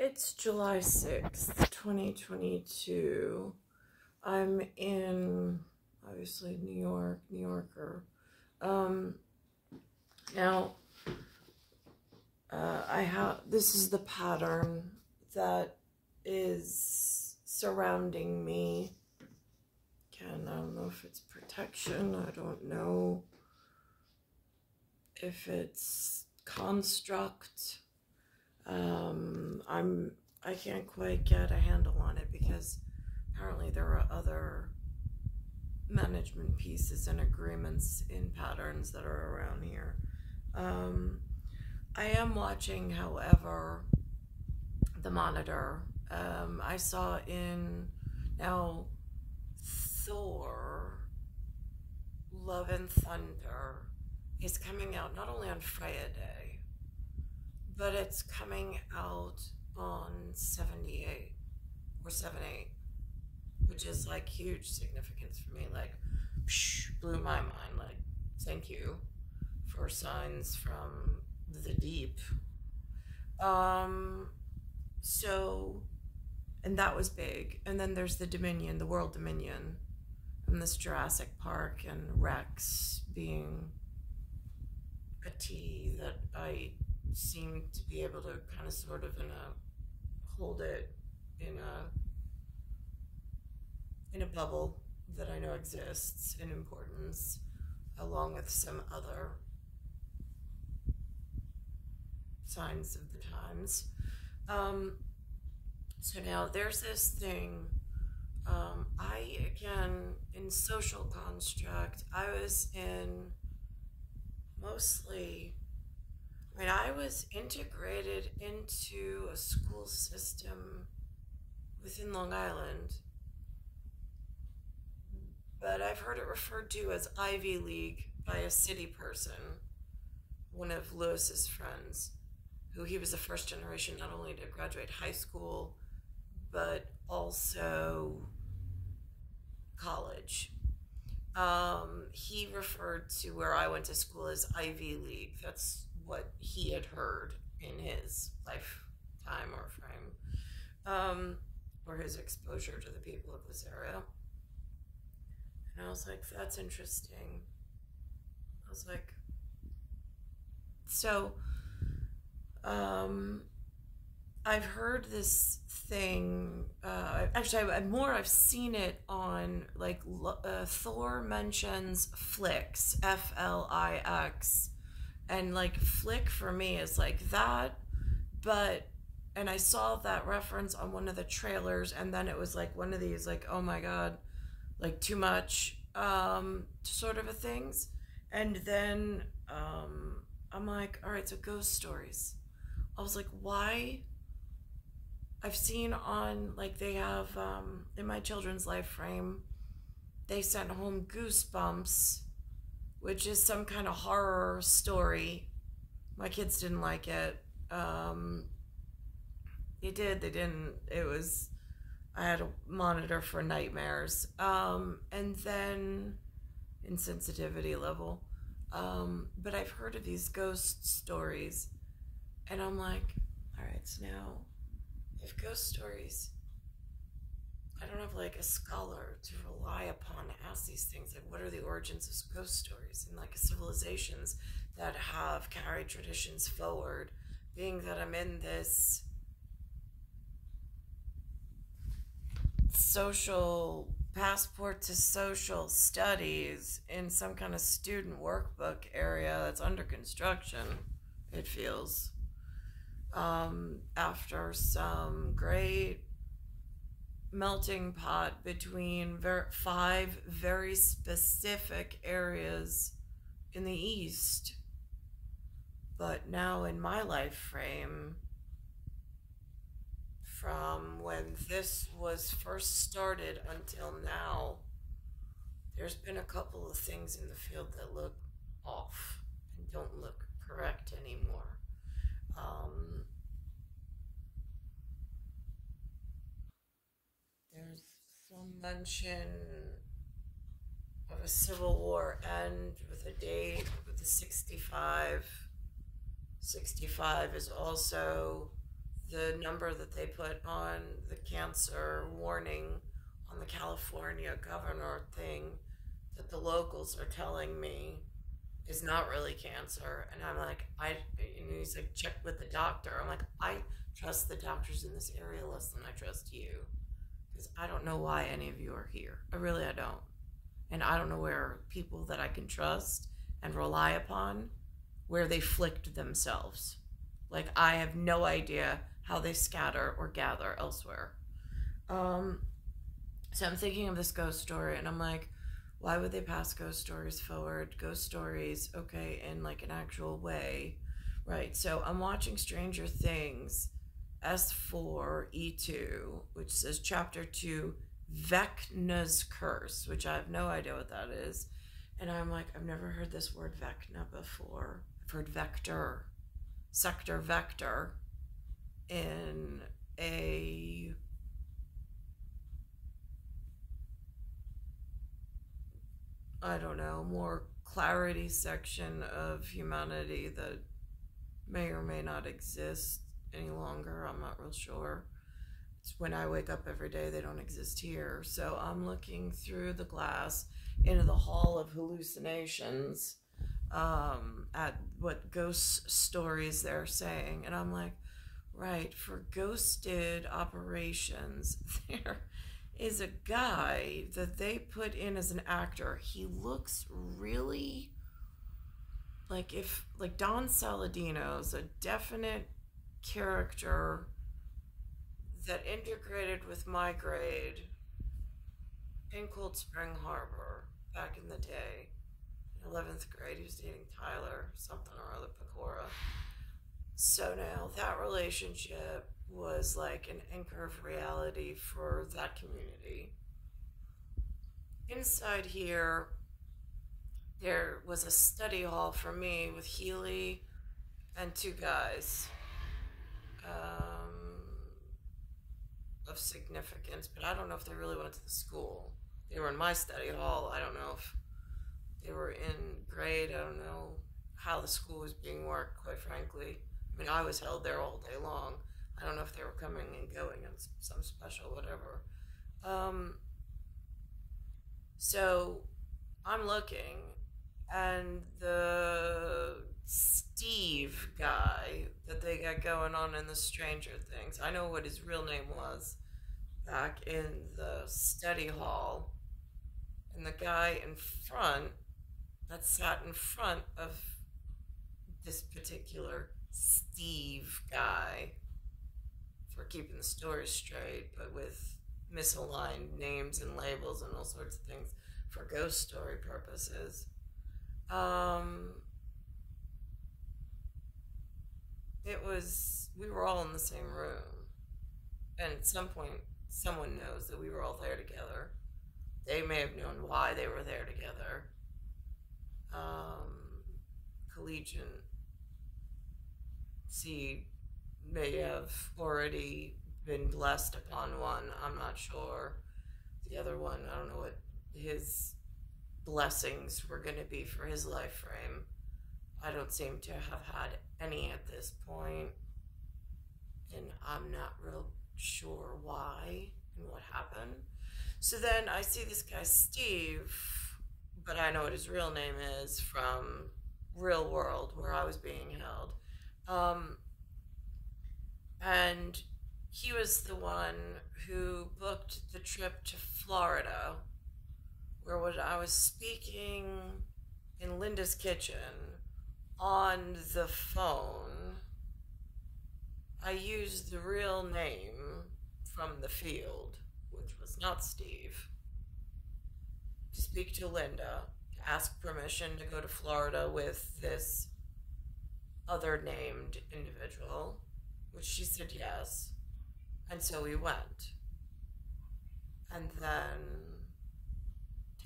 It's July 6th, 2022. I'm in, obviously, New York, New Yorker. Um, now, uh, I have, this is the pattern that is surrounding me. Again, I don't know if it's protection, I don't know if it's construct. Um, I'm I can't quite get a handle on it because apparently there are other management pieces and agreements in patterns that are around here. Um, I am watching, however, the monitor. Um, I saw in now Thor, Love and Thunder is coming out not only on Friday, but it's coming out on 78 or 78, which is like huge significance for me. Like, psh, blew my mind. Like, thank you for signs from the deep. Um, so, and that was big. And then there's the Dominion, the World Dominion, and this Jurassic Park and Rex being a tea that I seem to be able to kind of sort of in a hold it in a in a bubble that I know exists in importance, along with some other signs of the times. Um, so now there's this thing. Um, I again in social construct. I was in mostly. Mean, I was integrated into a school system within Long Island, but I've heard it referred to as Ivy League by a city person, one of Lewis's friends who he was the first generation not only to graduate high school, but also college. Um, he referred to where I went to school as Ivy League. That's what he had heard in his lifetime or frame, um, or his exposure to the people of this area. And I was like, that's interesting. I was like, so um, I've heard this thing. Uh, actually, I, more I've seen it on like uh, Thor mentions Flix, F L I X, and like Flick for me is like that, but and I saw that reference on one of the trailers, and then it was like one of these like oh my god, like too much um, sort of a things, and then um, I'm like all right, so ghost stories I was like, why? I've seen on like they have um, in my children's life frame, they sent home Goosebumps, which is some kind of horror story. My kids didn't like it. Um, they did. They didn't. It was. I had a monitor for nightmares. Um, and then insensitivity level. Um, but I've heard of these ghost stories and I'm like, all right, so now if ghost stories, I don't have like a scholar to rely upon to ask these things. Like, what are the origins of ghost stories and like civilizations that have carried traditions forward? Being that I'm in this social passport to social studies in some kind of student workbook area that's under construction, it feels um, after some great melting pot between ver- five very specific areas in the East. But now, in my life frame, from when this was first started until now, there's been a couple of things in the field that look off and don't look correct anymore. Um, there's some mention of a civil war end with a date with the 65. 65 is also the number that they put on the cancer warning on the California governor thing that the locals are telling me is not really cancer. And I'm like, I, and he's like, check with the doctor. I'm like, I trust the doctors in this area less than I trust you. Because I don't know why any of you are here. I really, I don't. And I don't know where people that I can trust and rely upon, where they flicked themselves. Like, I have no idea how they scatter or gather elsewhere. Um, so I'm thinking of this ghost story, and I'm like, why would they pass ghost stories forward? Ghost stories, okay, in like an actual way, right? So I'm watching Stranger Things S4 E2, which says chapter 2, Vecna's Curse, which I have no idea what that is. And I'm like, I've never heard this word Vecna before. I've heard vector, sector vector in a I don't know, more clarity section of humanity that may or may not exist any longer. I'm not real sure. It's when I wake up every day, they don't exist here. So I'm looking through the glass into the hall of hallucinations um, at what ghost stories they're saying. And I'm like, right, for ghosted operations, there is a guy that they put in as an actor. He looks really like if like Don Saladino's a definite character that integrated with my grade in Cold Spring Harbor back in the day. 11th grade, he was dating Tyler, something or other, Pecora. So now that relationship was like an anchor of reality for that community. Inside here, there was a study hall for me with Healy and two guys um, of significance, but I don't know if they really went to the school. They were in my study hall. I don't know if they were in grade. I don't know how the school was being worked, quite frankly. I mean, I was held there all day long. I don't know if they were coming and going on some special whatever. Um, so I'm looking, and the Steve guy that they got going on in the Stranger Things, I know what his real name was back in the study hall. And the guy in front that sat in front of this particular Steve guy for keeping the story straight, but with misaligned names and labels and all sorts of things for ghost story purposes. Um, it was, we were all in the same room. And at some point, someone knows that we were all there together. They may have known why they were there together. Um, collegiate see may have already been blessed upon one. I'm not sure. The other one, I don't know what his blessings were going to be for his life frame. I don't seem to have had any at this point, and I'm not real sure why and what happened. So then I see this guy, Steve, but I know what his real name is from Real World, where I was being held. Um, and he was the one who booked the trip to Florida, where I was speaking in Linda's kitchen on the phone, I used the real name from the field, which was not Steve, to speak to Linda, to ask permission to go to Florida with this other named individual which she said yes. And so we went. And then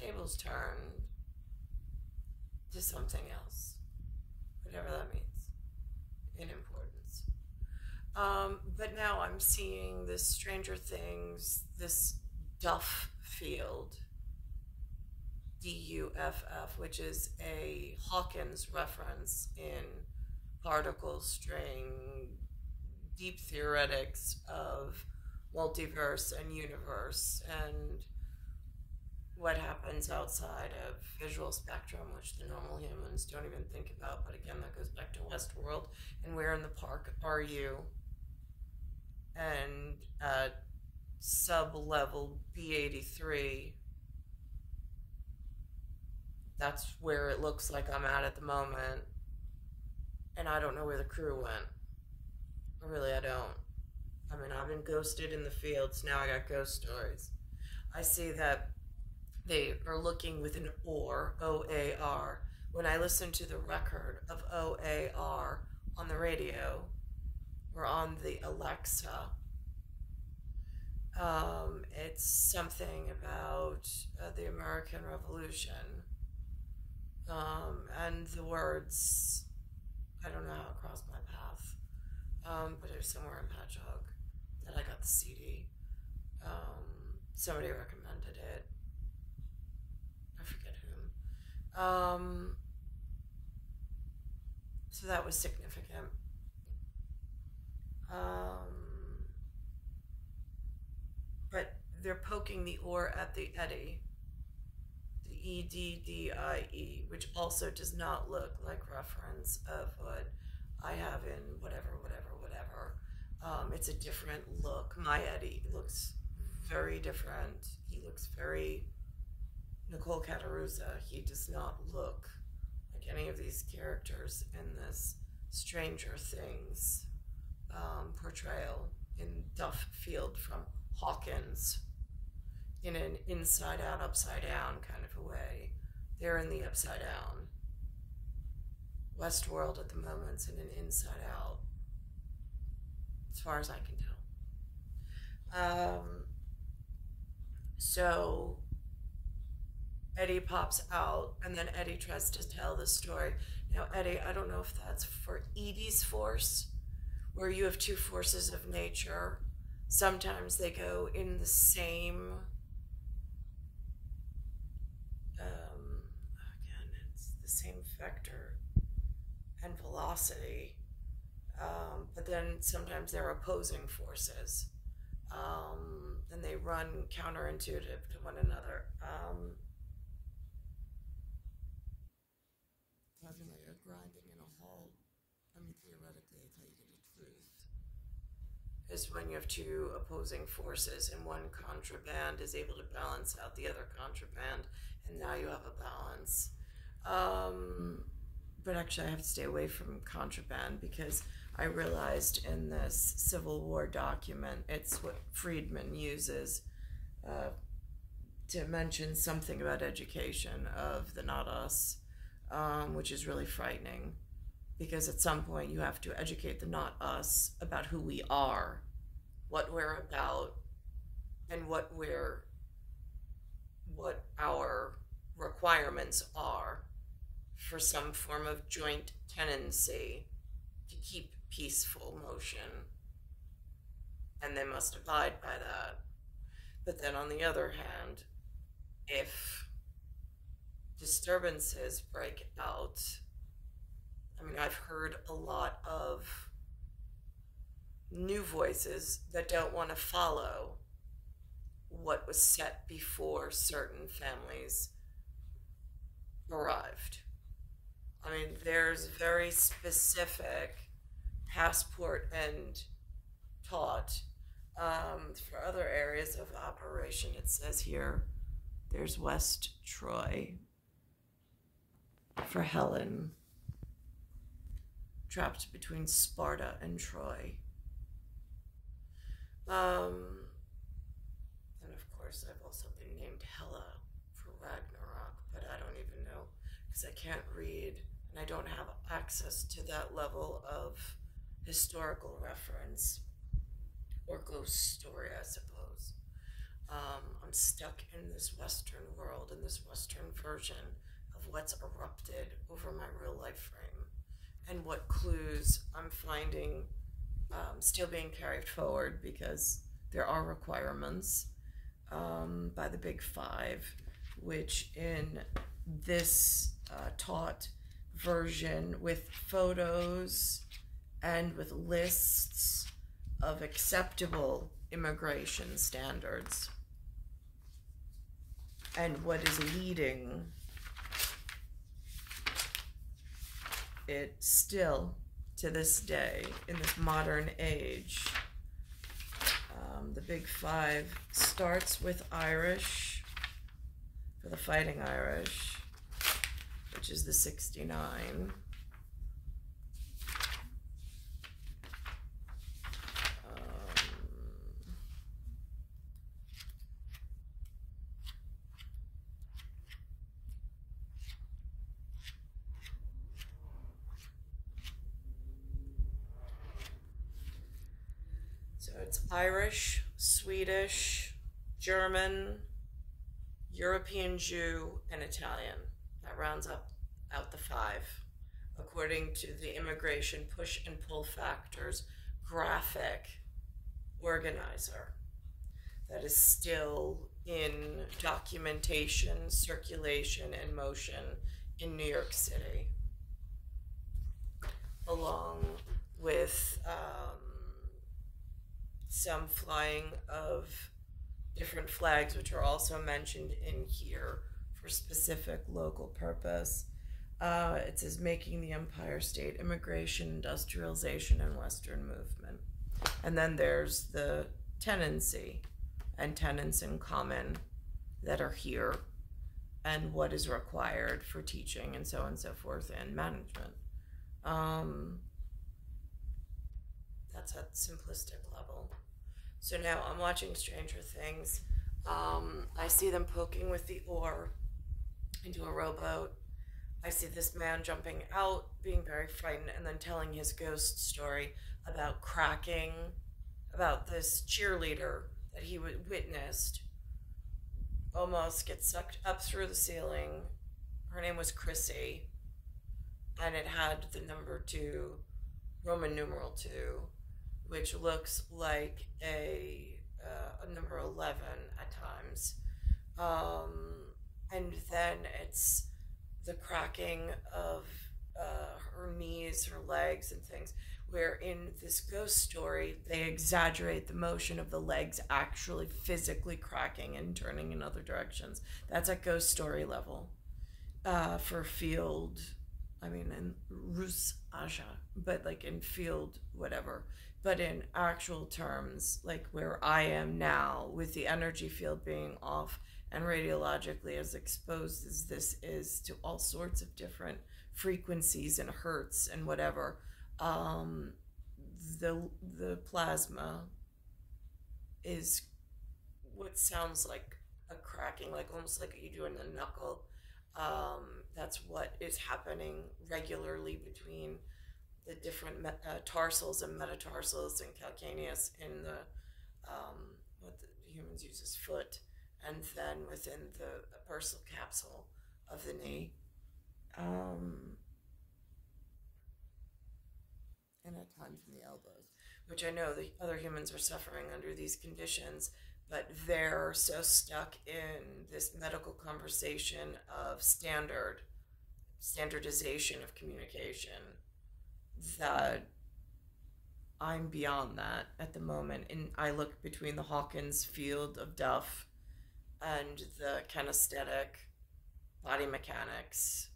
tables turned to something else, whatever that means in importance. Um, but now I'm seeing this Stranger Things, this Duff Field, D U F F, which is a Hawkins reference in particle string deep theoretics of multiverse and universe and what happens outside of visual spectrum, which the normal humans don't even think about. But again, that goes back to Westworld. And where in the park are you? And uh, at sub level B83, that's where it looks like I'm at at the moment. And I don't know where the crew went. Really, I don't. I mean, I've been ghosted in the fields. Now I got ghost stories. I see that they are looking with an OR, O A R. When I listen to the record of O A R on the radio or on the Alexa, um, it's something about uh, the American Revolution. Um, and the words, I don't know how it crossed my path, um, but it was somewhere in Patchogue that I got the CD. Um, somebody recommended it. Um, so that was significant. Um, but they're poking the oar at the eddy, the E D D I E, which also does not look like reference of what I have in whatever, whatever, whatever. Um, it's a different look. My Eddie looks very different. He looks very Nicole Cattaruzza, he does not look like any of these characters in this Stranger Things um, portrayal in Duff Field from Hawkins in an inside out, upside down kind of a way. They're in the upside down. Westworld at the moment's in an inside out, as far as I can tell. Um, so Eddie pops out, and then Eddie tries to tell the story. Now, Eddie, I don't know if that's for Edie's force, where you have two forces of nature. Sometimes they go in the same. Um, again, it's the same vector and velocity, um, but then sometimes they're opposing forces. Um, and they run counterintuitive to one another. Um, grinding in a hall, I mean, theoretically, I tell you the truth, is when you have two opposing forces and one contraband is able to balance out the other contraband, and now you have a balance. Um, but actually, I have to stay away from contraband because I realized in this Civil War document, it's what Friedman uses uh, to mention something about education of the not us um, which is really frightening because at some point you have to educate the not us about who we are, what we're about, and what we're what our requirements are for some form of joint tenancy to keep peaceful motion. And they must abide by that. But then on the other hand, if disturbances break out. I mean, I've heard a lot of new voices that don't want to follow what was set before certain families arrived. I mean, there's very specific passport and taught. Um, for other areas of operation, it says here there's West Troy, for Helen, trapped between Sparta and Troy. Um, and of course, I've also been named Hela for Ragnarok, but I don't even know because I can't read and I don't have access to that level of historical reference or ghost story, I suppose. Um, I'm stuck in this Western world, in this Western version of what's erupted over my real life frame and what clues I'm finding um, still being carried forward because there are requirements um, by the Big Five, which in this uh, taught version with photos and with lists of acceptable immigration standards and what is leading it still to this day in this modern age. Um, the Big Five starts with Irish for the Fighting Irish, which is the 69. Irish, Swedish, German, European Jew, and Italian. That rounds up out the five, according to the immigration push and pull factors graphic organizer that is still in documentation, circulation, and motion in New York City, along with um, some flying of different flags, which are also mentioned in here for specific local purpose. Uh, it says making the Empire State immigration, industrialization, and Western movement. And then there's the tenancy and tenants in common that are here and what is required for teaching and so on and so forth and management. Um, that's at simplistic level. So now I'm watching Stranger Things. Um, I see them poking with the oar into a rowboat. I see this man jumping out, being very frightened, and then telling his ghost story about cracking, about this cheerleader that he witnessed almost get sucked up through the ceiling. Her name was Chrissy, and it had the number two, Roman numeral two which looks like a, uh, a number 11 at times. Um, and then it's the cracking of uh, her knees, her legs, and things. Where in this ghost story, they exaggerate the motion of the legs actually physically cracking and turning in other directions. That's at ghost story level. Uh, for field, I mean, in Rus Aja, but like in field, whatever but in actual terms, like where I am now, with the energy field being off and radiologically as exposed as this is to all sorts of different frequencies and hertz and whatever, um, the the plasma is what sounds like a cracking, like almost like you do in the knuckle. Um, that's what is happening regularly between the different uh, tarsals and metatarsals and calcaneus in the um, what the humans use as foot, and then within the, the bursal capsule of the knee. Um, and at times in the elbows, which I know the other humans are suffering under these conditions, but they're so stuck in this medical conversation of standard, standardization of communication that I'm beyond that at the moment. And I look between the Hawkins field of Duff and the kinesthetic body mechanics,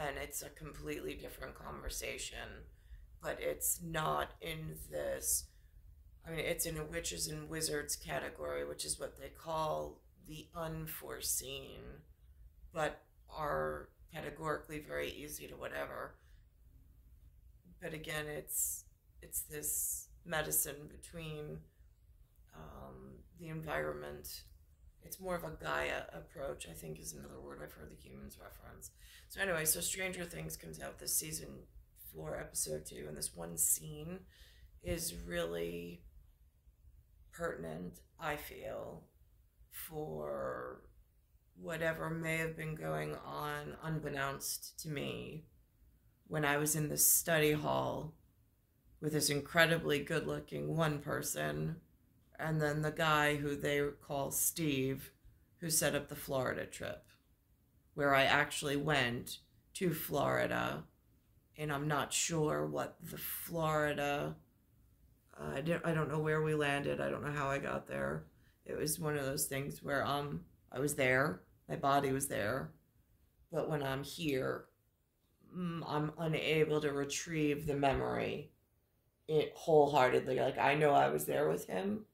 and it's a completely different conversation. But it's not in this. I mean, it's in a witches and wizards category, which is what they call the unforeseen, but are categorically very easy to whatever but again, it's it's this medicine between um, the environment. It's more of a Gaia approach, I think, is another word I've heard the humans reference. So anyway, so Stranger Things comes out this season four, episode two, and this one scene is really pertinent, I feel, for whatever may have been going on unbeknownst to me when I was in the study hall with this incredibly good looking one person, and then the guy who they call Steve, who set up the Florida trip, where I actually went to Florida, and I'm not sure what the Florida I don't I don't know where we landed. I don't know how I got there. It was one of those things where um I was there, my body was there, but when I'm here, mm, I'm unable to retrieve the memory it wholeheartedly. Like I know I was there with him.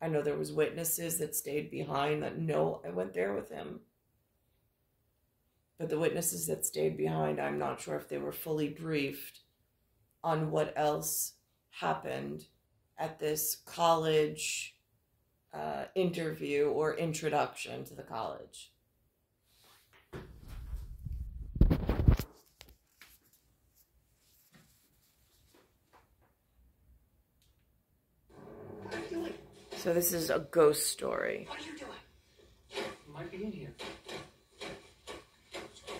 I know there was witnesses that stayed behind that know I went there with him. But the witnesses that stayed behind, I'm not sure if they were fully briefed on what else happened at this college uh, interview or introduction to the college. So this is a ghost story. What are you doing? Might be in here.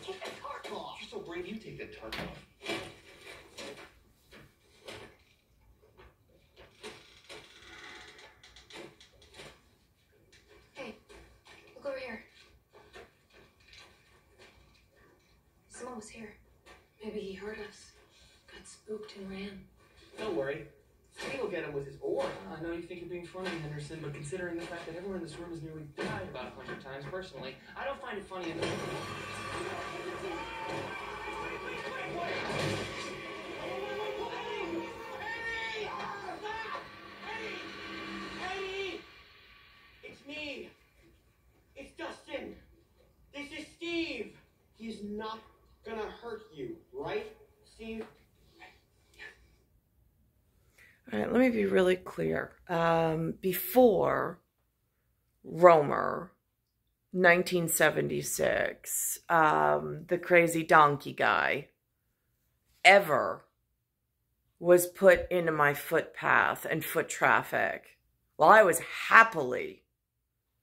Take the tarp off. You're so brave, you take the tarp off. Hey, look over here. Someone was here. Maybe he heard us. Got spooked and ran. Don't worry. Take a look at him with his oar. I know you funny, Henderson, but considering the fact that everyone in this room has nearly died about a hundred times personally, I don't find it funny enough. Eddie! It's me. It's Dustin. This is Steve. He's not gonna hurt you, right, Steve? All right, let me be really clear. Um, before Romer, 1976, um, the crazy donkey guy, ever was put into my footpath and foot traffic while I was happily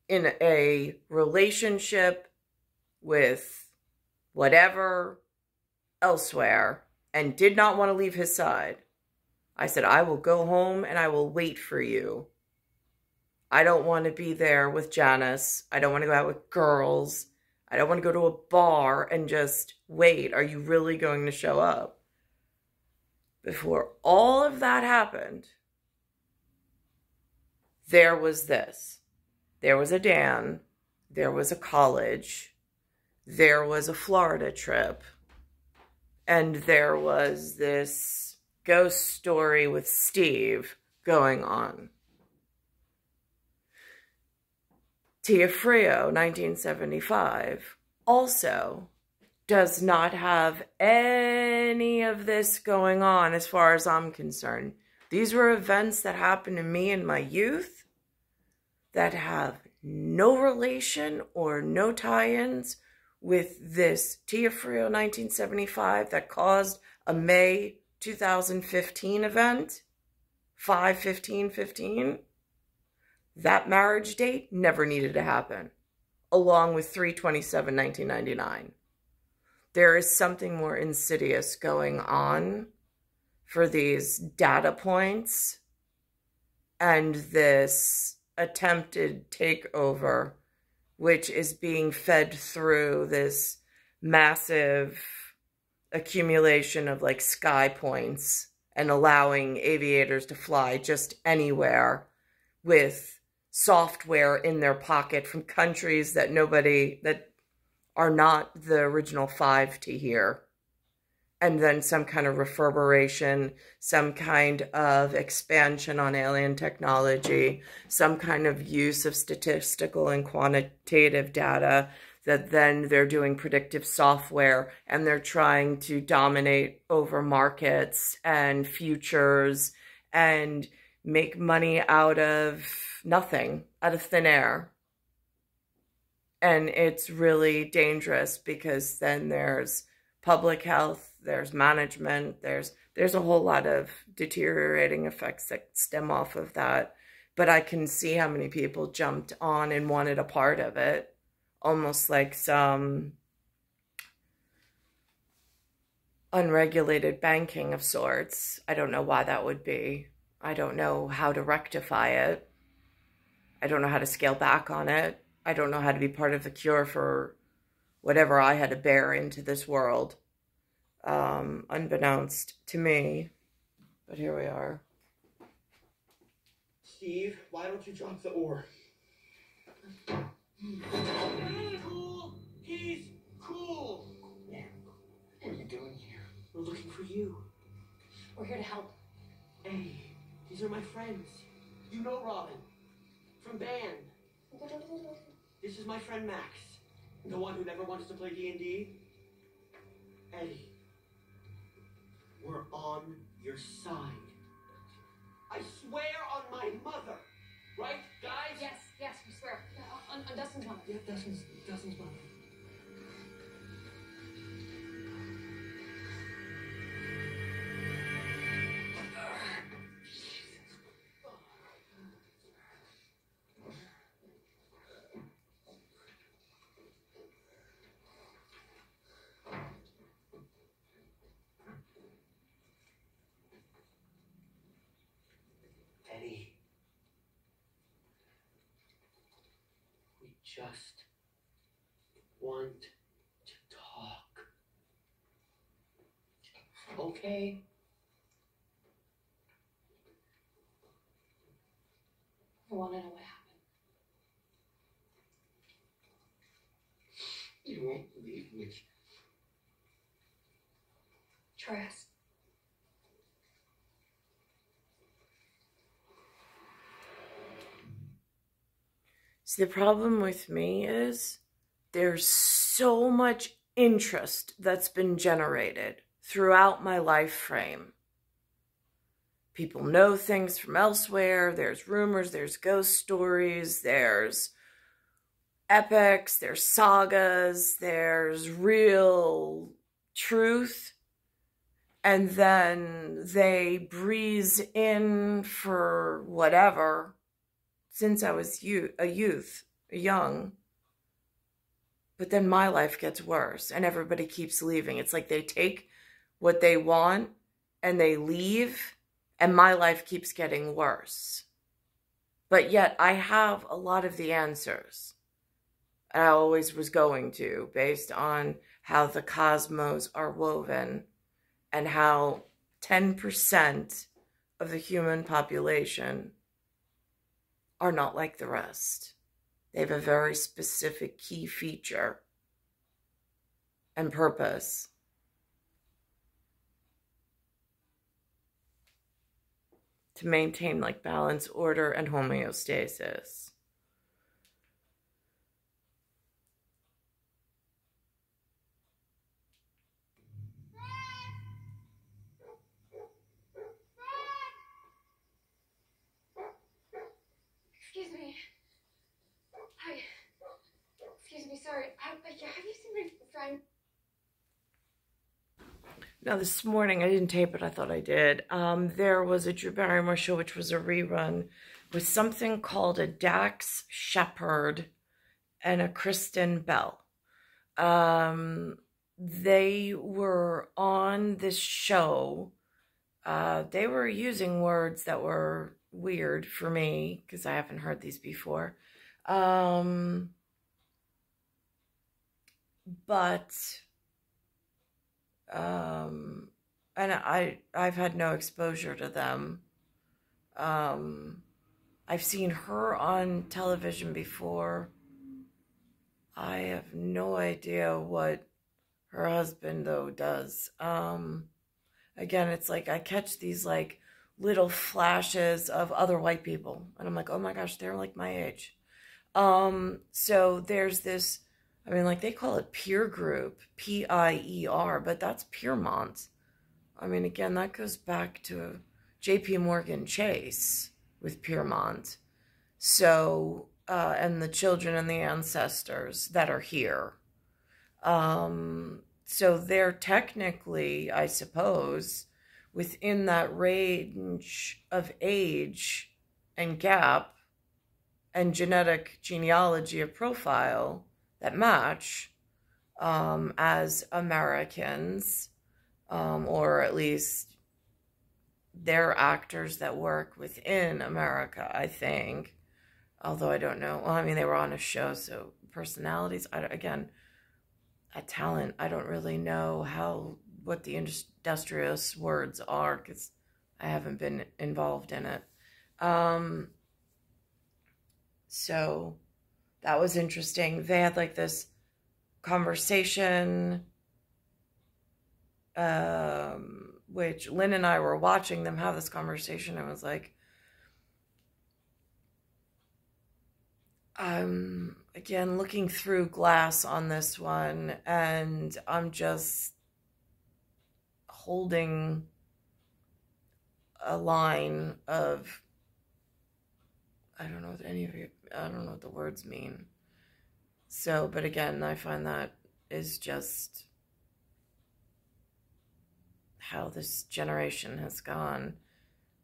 in a relationship with whatever elsewhere and did not want to leave his side. I said, I will go home and I will wait for you. I don't want to be there with Janice. I don't want to go out with girls. I don't want to go to a bar and just wait. Are you really going to show up? Before all of that happened, there was this. There was a Dan. There was a college. There was a Florida trip. And there was this ghost story with Steve going on. Tia Frio, 1975, also does not have any of this going on as far as I'm concerned. These were events that happened to me in my youth that have no relation or no tie ins with this Tia Frio 1975 that caused a May 2015 event, 5 15 15. That marriage date never needed to happen, along with 327 1999. There is something more insidious going on for these data points and this attempted takeover, which is being fed through this massive accumulation of like sky points and allowing aviators to fly just anywhere with software in their pocket from countries that nobody that are not the original five to hear. And then some kind of reverberation, some kind of expansion on alien technology, some kind of use of statistical and quantitative data that then they're doing predictive software and they're trying to dominate over markets and futures and make money out of nothing, out of thin air. And it's really dangerous because then there's public health, there's management, there's there's a whole lot of deteriorating effects that stem off of that. But I can see how many people jumped on and wanted a part of it, almost like some unregulated banking of sorts. I don't know why that would be. I don't know how to rectify it. I don't know how to scale back on it. I don't know how to be part of the cure for whatever I had to bear into this world um, unbeknownst to me. But here we are. Steve, why don't you drop the oar? He's cool. He's cool. What are you doing here? We're looking for you. We're here to help. Hey, these are my friends. You know Robin from band. This is my friend Max, the one who never wanted to play D and D. Eddie, we're on your side. I swear on my mother, right, guys? Yes, yes, we swear. Yeah, on, on Dustin's mom. Yeah, Dustin's, Dustin's mom. Just want to talk. Okay? I want to know what happened. You won't believe me. Try See, the problem with me is there's so much interest that's been generated throughout my life frame. People know things from elsewhere. There's rumors, there's ghost stories, there's epics, there's sagas, there's real truth. And then they breeze in for whatever since I was a youth, young. But then my life gets worse and everybody keeps leaving. It's like they take what they want and they leave, and my life keeps getting worse. But yet I have a lot of the answers. And I always was going to, based on how the cosmos are woven and how 10% of the human population are not like the rest. They have a very specific key feature and purpose. To maintain like balance, order, and homeostasis. Excuse me. Hi. Excuse me, sorry. I, I, have you seen my friend? Now, this morning, I didn't tape it, I thought I did. Um, there was a Drew Barrymore show, which was a rerun, with something called a Dax Shepard and a Kristen Bell. Um, they were on this show. Uh, they were using words that were weird for me because I haven't heard these before. Um, but um and i i've had no exposure to them. Um i've seen her on television before. I have no idea what her husband though does. Um again it's like i catch these like little flashes of other white people and i'm like oh my gosh they're like my age. Um so there's this I mean, like they call it peer group, P I E R, but that's Piermont. I mean, again, that goes back to JP Morgan Chase with Piermont. So, uh, and the children and the ancestors that are here. Um, so they're technically, I suppose, within that range of age and gap and genetic genealogy of profile that match um, as Americans, um, or at least they're actors that work within America, I think. Although I don't know. Well, I mean, they were on a show, so personalities, I, again, a talent, I don't really know how, what the industrious words are because I haven't been involved in it. Um, So that was interesting. They had like this conversation, um, which Lynn and I were watching them have this conversation. and was like, I'm again looking through glass on this one, and I'm just holding a line of I don't know what any of you I don't know what the words mean. So, but again, I find that is just how this generation has gone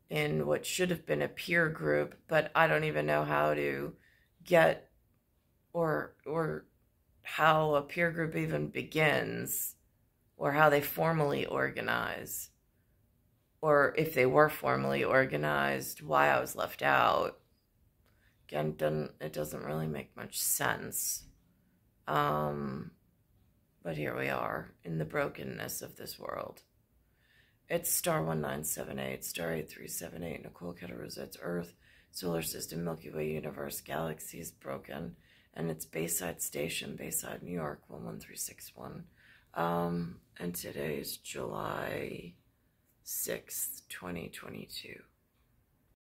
in what should have been a peer group, but I don't even know how to get or or how a peer group even begins or how they formally organize or if they were formally organized why I was left out again doesn't it doesn't really make much sense um but here we are in the brokenness of this world it's star 1978 star 8378 nicole Rosette's earth solar system, Milky Way universe, galaxies broken, and it's Bayside Station, Bayside, New York, 11361. Um, and today is July 6th, 2022.